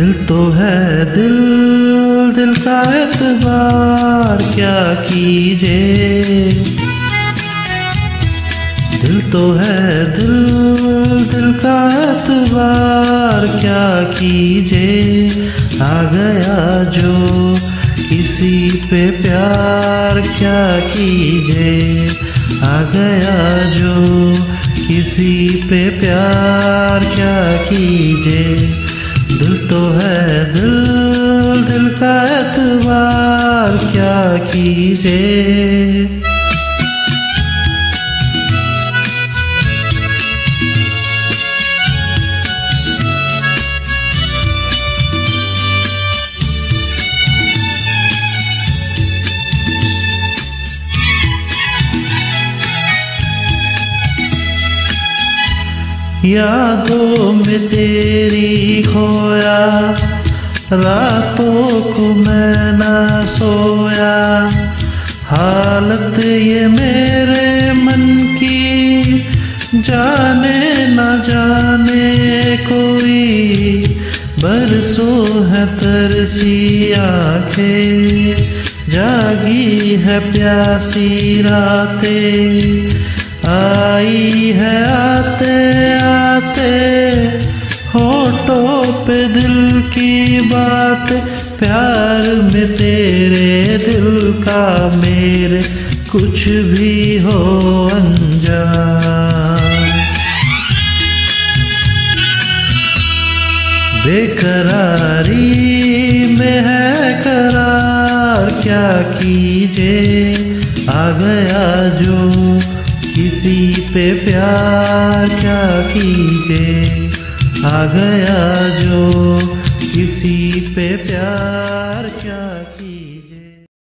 दिल तो है दिल दिल का एतबार क्या कीजिए? दिल तो है दिल दिल का एतबार क्या कीजिए? आ गया जो किसी पे प्यार क्या कीजिए? आ गया जो किसी पे प्यार क्या कीजिए? है दिल दिल का एतबार क्या कीजिए यादों में तेरी खोया, रातों को मैं ना सोया। हालत ये मेरे मन की, जाने न जाने कोई। बरसों है तरसी आँखें, जागी है प्यासी रातें। आई है आते आते, होठों पे दिल की बात, प्यार में तेरे दिल का मेरे, कुछ भी हो अनजान। बेकरारी में है करार, क्या कीजिए? आ गया जो किसी पे प्यार क्या कीजिए? आ गया जो किसी पे प्यार।